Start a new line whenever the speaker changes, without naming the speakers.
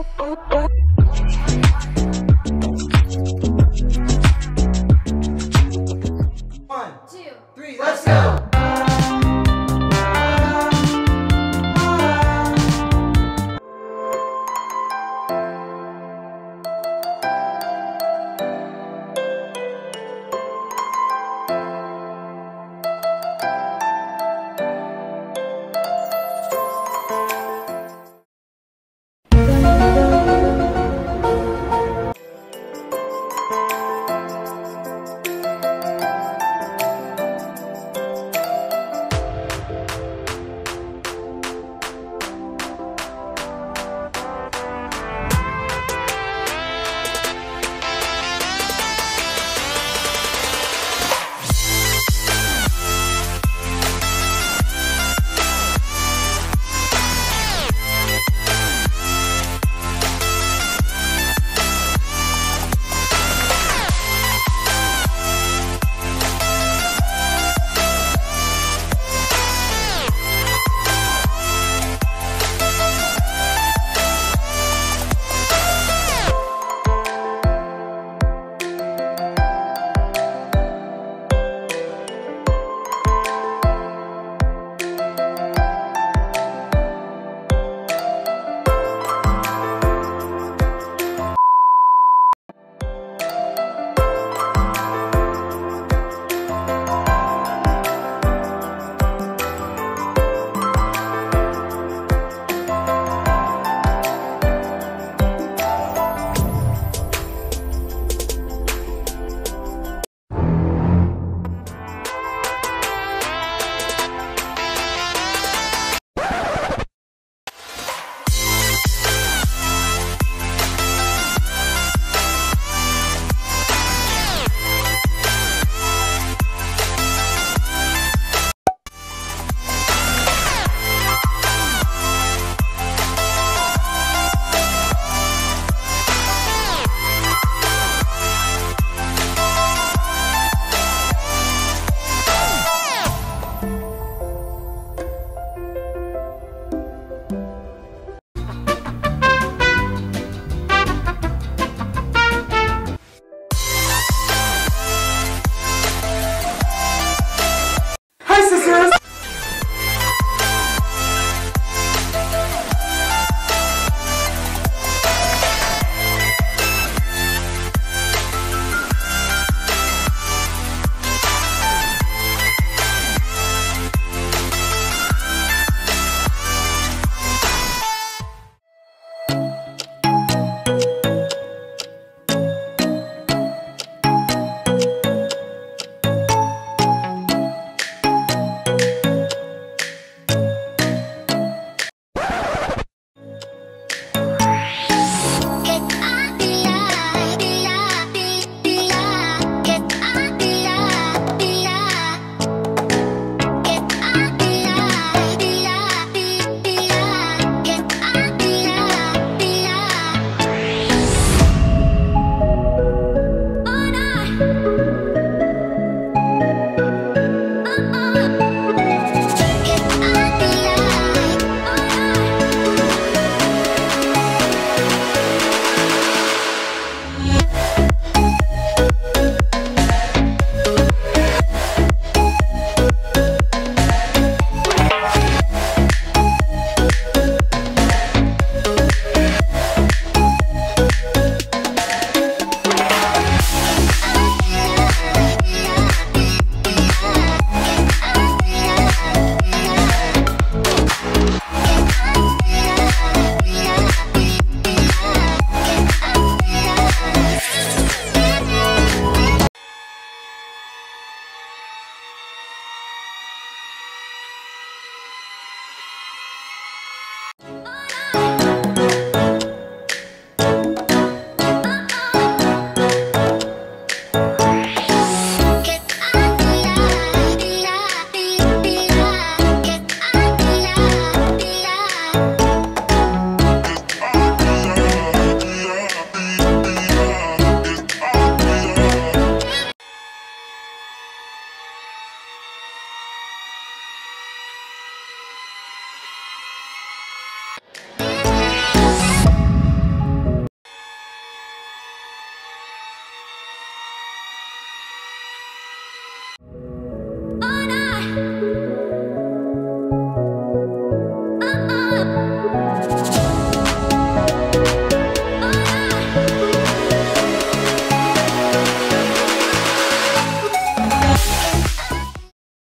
Oh, oh, oh.